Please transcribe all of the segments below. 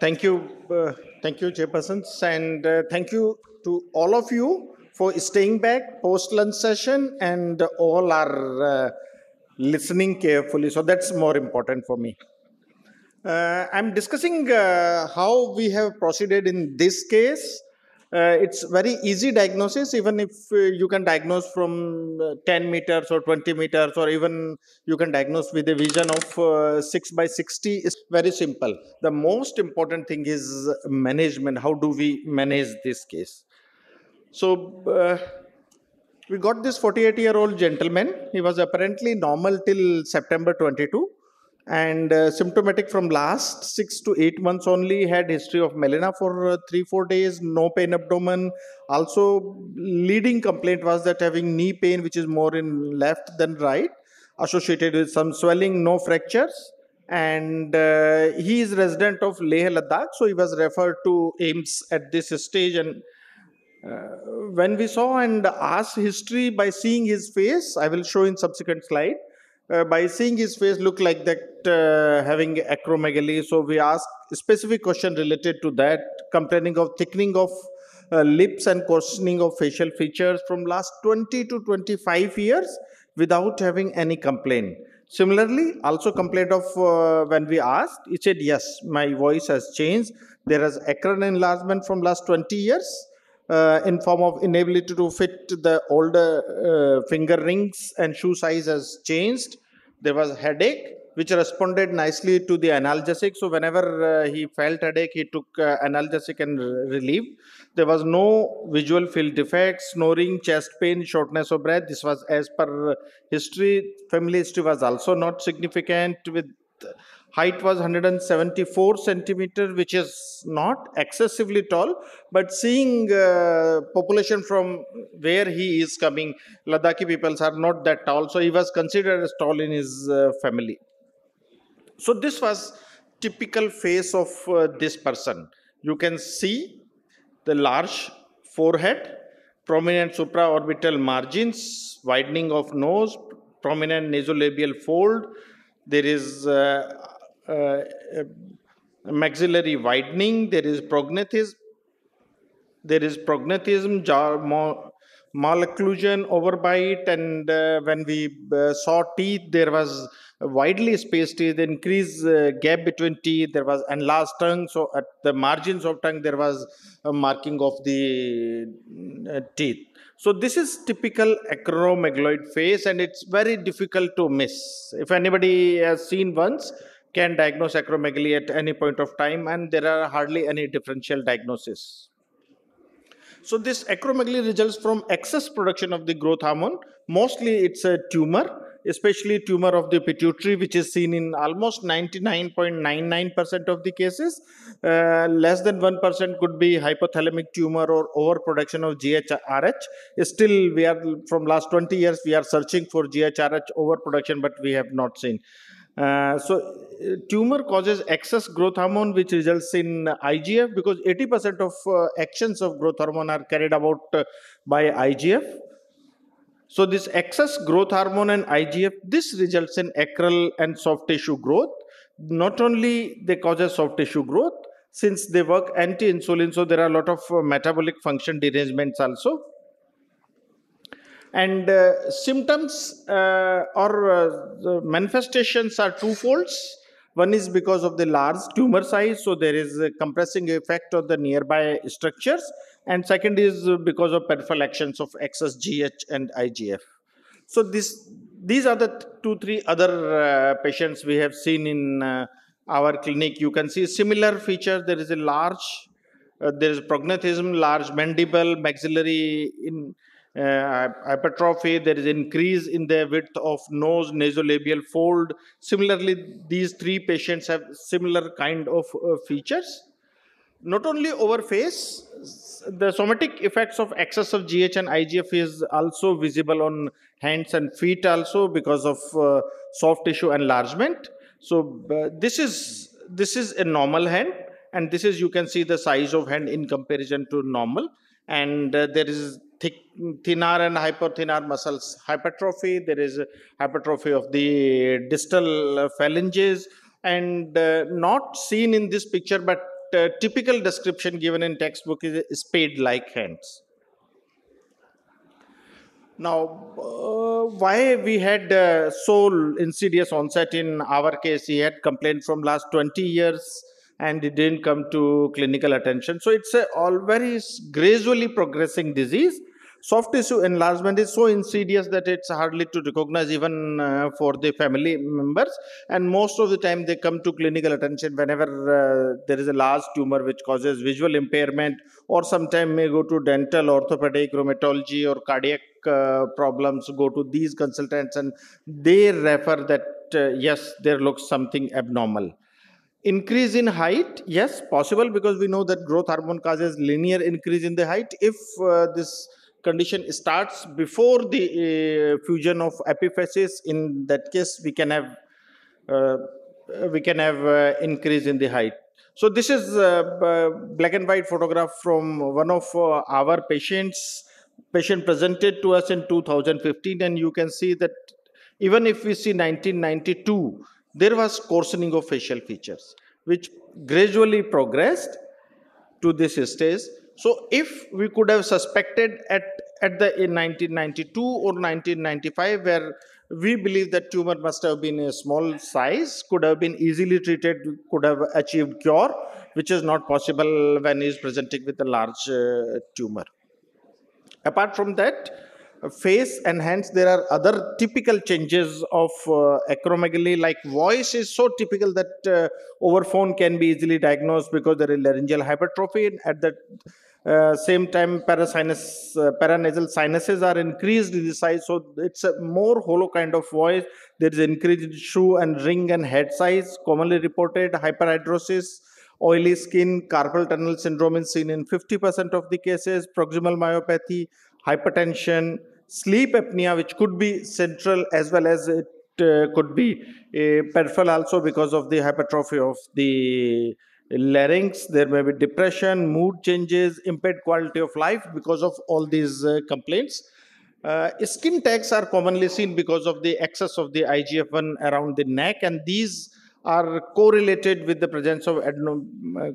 Thank you, uh, thank you, chairpersons, and uh, thank you to all of you for staying back post lunch session and all are uh, listening carefully. So that's more important for me. Uh, I'm discussing uh, how we have proceeded in this case uh, it's very easy diagnosis even if uh, you can diagnose from uh, 10 meters or 20 meters or even you can diagnose with a vision of uh, 6 by 60 is very simple. The most important thing is management. How do we manage this case? So uh, we got this 48 year old gentleman. He was apparently normal till september 22 and uh, symptomatic from last six to eight months only had history of melena for uh, three four days no pain abdomen. Also leading complaint was that having knee pain which is more in left than right associated with some swelling no fractures. And uh, he is resident of leh ladakh so he was referred to AIIMS at this stage. And uh, when we saw and asked history by seeing his face i will show in subsequent slide uh, by seeing his face look like that uh, having acromegaly. So we asked specific question related to that complaining of thickening of uh, lips and coarsening of facial features from last 20 to 25 years without having any complaint. Similarly also complaint of uh, when we asked he said yes my voice has changed. There is acral enlargement from last 20 years uh, in form of inability to fit the older uh, finger rings and shoe size has changed. There was headache which responded nicely to the analgesic. So whenever uh, he felt headache, he took uh, analgesic and relief. There was no visual field defects, snoring, chest pain, shortness of breath. This was as per history. Family history was also not significant with height was 174 centimeter which is not excessively tall but seeing uh, population from where he is coming ladakhi peoples are not that tall. So he was considered as tall in his uh, family. So this was typical face of uh, this person. You can see the large forehead prominent supraorbital margins widening of nose prominent nasolabial fold there is uh, uh, uh, maxillary widening, there is prognathism, there is prognathism, malocclusion, overbite, and uh, when we uh, saw teeth, there was widely spaced teeth, increased uh, gap between teeth, there was enlarged tongue, so at the margins of tongue, there was a marking of the uh, teeth. So this is typical acromegaloid face and it's very difficult to miss. If anybody has seen once, can diagnose acromegaly at any point of time and there are hardly any differential diagnosis. So this acromegaly results from excess production of the growth hormone. Mostly it's a tumor, especially tumor of the pituitary, which is seen in almost 99.99% of the cases. Uh, less than 1% could be hypothalamic tumor or overproduction of GHRH. Still, we are from last 20 years, we are searching for GHRH overproduction, but we have not seen. Uh, so uh, tumor causes excess growth hormone which results in IGF because 80% of uh, actions of growth hormone are carried out uh, by IGF. So this excess growth hormone and IGF, this results in acral and soft tissue growth. Not only they cause soft tissue growth, since they work anti-insulin, so there are a lot of uh, metabolic function derangements also and uh, symptoms uh, or uh, manifestations are twofold. One is because of the large tumor size, so there is a compressing effect of the nearby structures. And second is because of peripheral actions of excess GH and IGF. So this, these are the two, three other uh, patients we have seen in uh, our clinic. You can see similar features. There is a large, uh, there is prognathism, large mandible, maxillary in uh, hypertrophy, there is increase in the width of nose, nasolabial fold. Similarly, these three patients have similar kind of uh, features. Not only over face, the somatic effects of excess of GH and IGF is also visible on hands and feet also because of uh, soft tissue enlargement. So uh, this is this is a normal hand and this is you can see the size of hand in comparison to normal and uh, there is thick, thenar and hypothenar muscles hypertrophy. There is hypertrophy of the distal phalanges and uh, not seen in this picture, but uh, typical description given in textbook is spade-like hands. Now, uh, why we had uh, so insidious onset in our case? He had complained from last 20 years and it didn't come to clinical attention. So it's a all very gradually progressing disease. Soft tissue enlargement is so insidious that it's hardly to recognize even uh, for the family members. And most of the time they come to clinical attention whenever uh, there is a large tumor which causes visual impairment or sometime may go to dental orthopedic rheumatology or cardiac uh, problems go to these consultants and they refer that uh, yes there looks something abnormal increase in height yes possible because we know that growth hormone causes linear increase in the height if uh, this condition starts before the uh, fusion of epiphysis, in that case, we can have uh, we can have uh, increase in the height. So this is black and white photograph from one of our patients. Patient presented to us in 2015, and you can see that even if we see 1992, there was coarsening of facial features, which gradually progressed to this stage. So if we could have suspected at, at the in 1992 or 1995 where we believe that tumor must have been a small size, could have been easily treated, could have achieved cure, which is not possible when he is presenting with a large uh, tumor. Apart from that, face and hence there are other typical changes of uh, acromegaly like voice is so typical that uh, over phone can be easily diagnosed because there is laryngeal hypertrophy at the uh, same time parasinus uh, paranasal sinuses are increased in size. So it's a more hollow kind of voice. There is increased in shoe and ring and head size commonly reported hyperhidrosis oily skin carpal tunnel syndrome is seen in 50% of the cases proximal myopathy hypertension, sleep apnea, which could be central as well as it uh, could be a peripheral also because of the hypertrophy of the larynx. There may be depression, mood changes, impaired quality of life because of all these uh, complaints. Uh, skin tags are commonly seen because of the excess of the IGF-1 around the neck and these are correlated with the presence of adenom uh,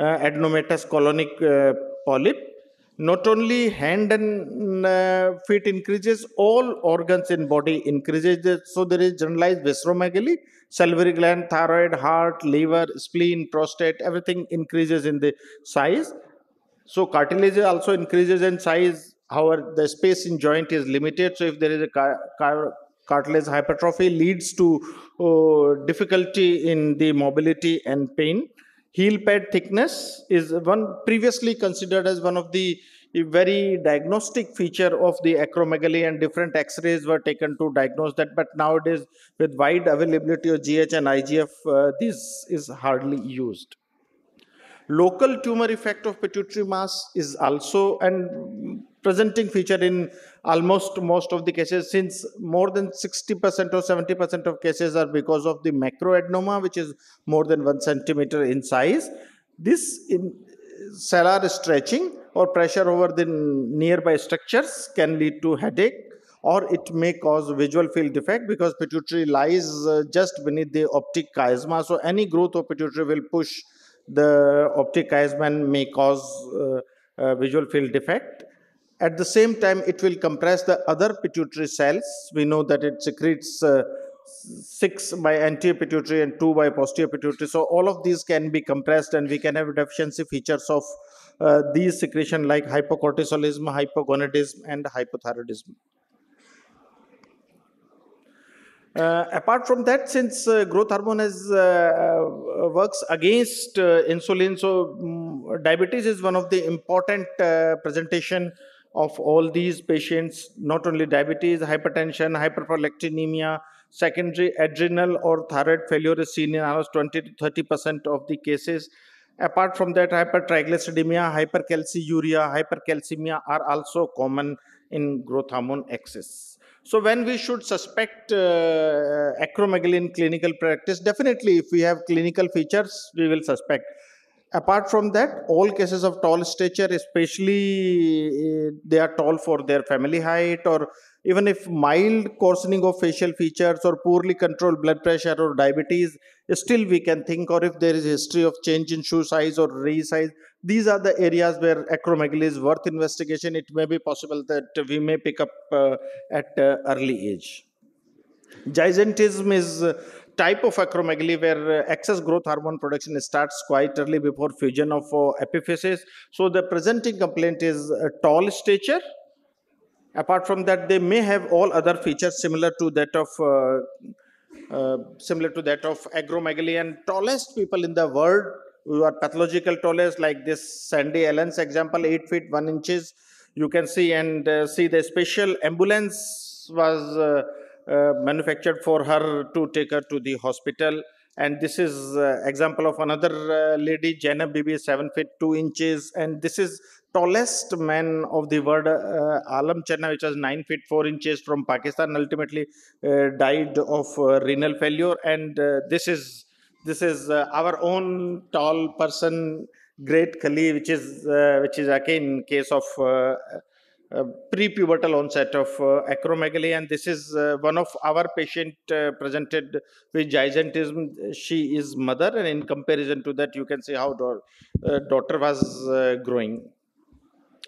uh adenomatous colonic uh, polyp not only hand and uh, feet increases all organs in body increases. So there is generalized visceromegaly salivary gland thyroid heart liver spleen prostate everything increases in the size. So cartilage also increases in size. However the space in joint is limited. So if there is a car car cartilage hypertrophy leads to uh, difficulty in the mobility and pain heel pad thickness is one previously considered as one of the very diagnostic feature of the acromegaly and different x-rays were taken to diagnose that. But nowadays with wide availability of gh and igf uh, this is hardly used. Local tumor effect of pituitary mass is also an presenting feature in almost most of the cases since more than 60% or 70% of cases are because of the macroadenoma which is more than one centimeter in size. This in sellar stretching or pressure over the nearby structures can lead to headache or it may cause visual field defect because pituitary lies uh, just beneath the optic chiasma. So any growth of pituitary will push the optic chiasma and may cause uh, visual field defect. At the same time, it will compress the other pituitary cells. We know that it secretes uh, 6 by anterior pituitary and 2 by posterior pituitary. So all of these can be compressed and we can have deficiency features of uh, these secretion like hypocortisolism, hypogonadism and hypothyroidism. Uh, apart from that, since uh, growth hormone has, uh, uh works against uh, insulin, so um, diabetes is one of the important uh, presentation of all these patients, not only diabetes, hypertension, hyperprolactinemia, secondary adrenal or thyroid failure is seen in almost 20 to 30% of the cases. Apart from that, hypertriglyceridemia, hypercalciuria, hypercalcemia are also common in growth hormone excess. So when we should suspect uh, acromegaly in clinical practice, definitely if we have clinical features, we will suspect. Apart from that, all cases of tall stature, especially uh, they are tall for their family height or even if mild coarsening of facial features or poorly controlled blood pressure or diabetes, still we can think, or if there is history of change in shoe size or resize, these are the areas where acromegaly is worth investigation. It may be possible that we may pick up uh, at uh, early age. Gigantism is type of acromegaly where uh, excess growth hormone production starts quite early before fusion of uh, epiphyses. So the presenting complaint is tall stature. Apart from that, they may have all other features similar to that of uh, uh, similar to that of acromegaly and tallest people in the world who are pathological tallest like this Sandy Allen's example, 8 feet 1 inches. You can see and uh, see the special ambulance was uh, manufactured for her to take her to the hospital. And this is uh, example of another uh, lady Jainab Bibi 7 feet 2 inches. And this is tallest man of the world uh, Alam Channa which was 9 feet 4 inches from Pakistan ultimately uh, died of uh, renal failure. And this is this is our own tall person great Khali which is which is again case of uh, pre-pubertal onset of uh, acromegaly and this is uh, one of our patient uh, presented with gigantism she is mother and in comparison to that you can see how uh, daughter was uh, growing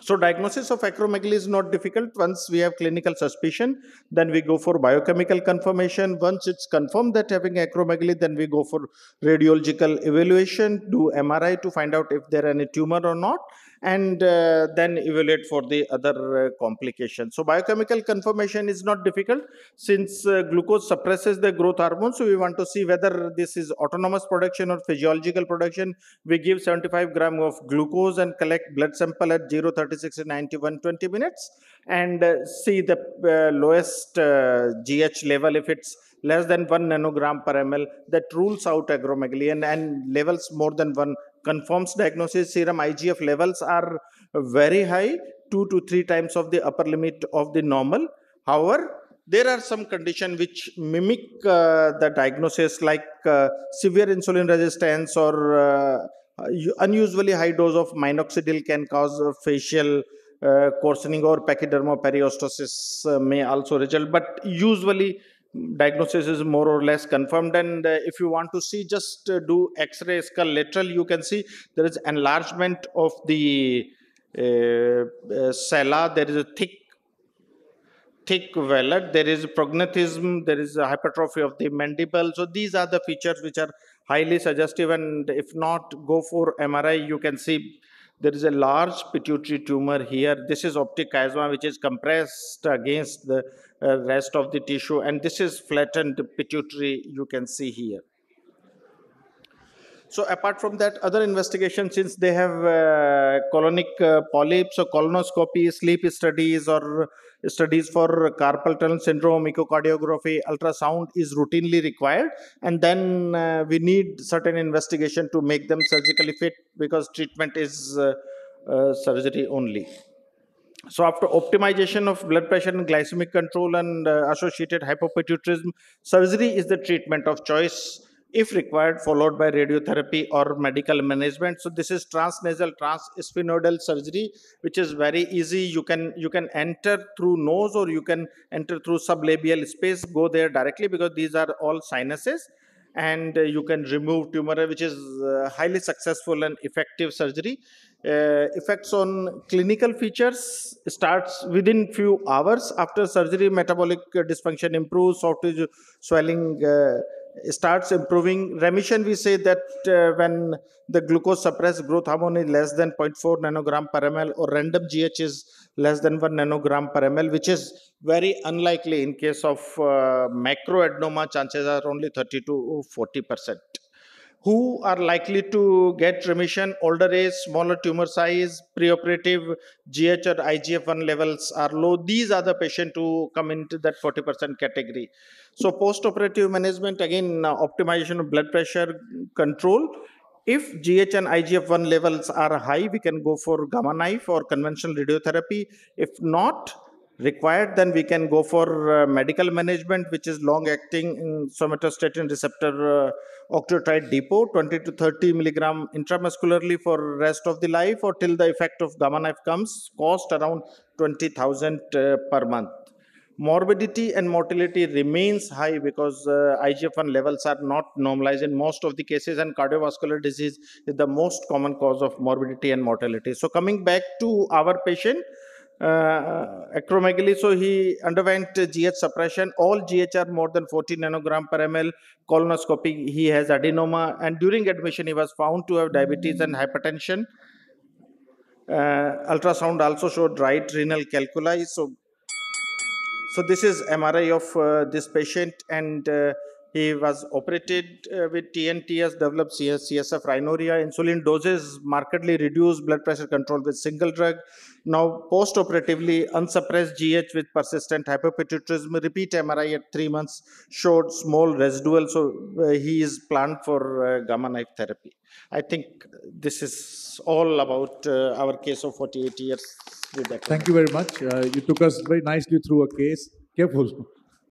so diagnosis of acromegaly is not difficult. Once we have clinical suspicion, then we go for biochemical confirmation. Once it's confirmed that having acromegaly, then we go for radiological evaluation, do MRI to find out if there are any tumor or not and uh, then evaluate for the other uh, complications. So biochemical confirmation is not difficult since uh, glucose suppresses the growth hormone. So we want to see whether this is autonomous production or physiological production. We give 75 gram of glucose and collect blood sample at 0, 36 and 91, 20 minutes and uh, see the uh, lowest GH uh, level if it's less than 1 nanogram per ml that rules out acromegaly and, and levels more than 1 confirms diagnosis serum IGF levels are very high, two to three times of the upper limit of the normal. However, there are some conditions which mimic uh, the diagnosis like uh, severe insulin resistance or uh, unusually high dose of minoxidil can cause facial uh, coarsening or pachydermoperiostosis uh, may also result but usually diagnosis is more or less confirmed. And uh, if you want to see just uh, do x-ray skull lateral you can see there is enlargement of the uh, uh sella there is a thick thick vellut there is prognathism there is a hypertrophy of the mandible. So these are the features which are highly suggestive. And if not go for mri you can see there is a large pituitary tumor here. This is optic chiasma which is compressed against the uh, rest of the tissue and this is flattened pituitary you can see here. So apart from that, other investigations, since they have uh, colonic uh, polyps or colonoscopy, sleep studies or studies for carpal tunnel syndrome, echocardiography, ultrasound is routinely required. And then uh, we need certain investigation to make them surgically fit because treatment is uh, uh, surgery only. So after optimization of blood pressure and glycemic control and uh, associated hypopituitarism, surgery is the treatment of choice if required, followed by radiotherapy or medical management. So this is transnasal transsphenoidal surgery, which is very easy. You can you can enter through nose or you can enter through sublabial space. Go there directly because these are all sinuses, and uh, you can remove tumor, which is uh, highly successful and effective surgery. Uh, effects on clinical features starts within few hours after surgery. Metabolic dysfunction improves, soft tissue swelling uh, starts improving. Remission, we say that uh, when the glucose suppressed growth hormone is less than 0.4 nanogram per ml or random GH is less than 1 nanogram per ml, which is very unlikely in case of uh, macroadenoma, chances are only 30 to 40 percent who are likely to get remission, older age, smaller tumor size, preoperative GH or IGF-1 levels are low. These are the patients who come into that 40% category. So post-operative management, again, uh, optimization of blood pressure control. If GH and IGF-1 levels are high, we can go for gamma knife or conventional radiotherapy. If not, required, then we can go for uh, medical management, which is long-acting somatostatin receptor uh, octreotide depot, 20 to 30 milligram intramuscularly for rest of the life or till the effect of gamma knife comes, cost around 20,000 uh, per month. morbidity and mortality remains high because uh, IGF-1 levels are not normalized in most of the cases and cardiovascular disease is the most common cause of morbidity and mortality. So coming back to our patient, acromegaly, so he underwent GH suppression, all GHR more than 40 nanogram per ml, colonoscopy, he has adenoma and during admission he was found to have diabetes and hypertension. Uh, ultrasound also showed right renal calculi, so so this is MRI of uh, this patient and uh, he was operated uh, with TNTS, developed CS, CSF rhinorrhea, insulin doses markedly reduced, blood pressure control with single drug. Now post-operatively unsuppressed GH with persistent hypopituitarism, repeat MRI at three months showed small residual. So uh, he is planned for uh, gamma knife therapy. I think this is all about uh, our case of 48 years. Thank you very much. Uh, you took us very nicely through a case. Careful.